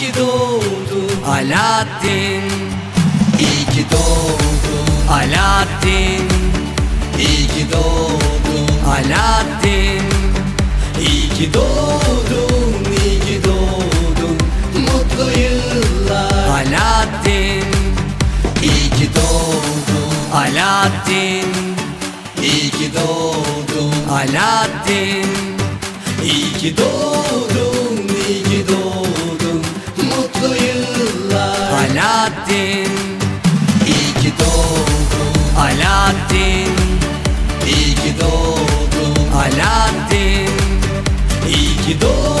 ki doğdun. Alaaddin. İyi ki doğdun. Alaaddin. İyi ki doğdun. Alaaddin. İyi ki doğdun İyi ki doğdun. Mutlu yıllar. Alaaddin. İyi ki doğdun. Alaaddin. İyi ki doğdun. Alaaddin. İyi ki doğdun Alaaddin. İyi ki doğdun. Alaaddin. İyi ki doğdun. Alaaddin. İyi ki doğdun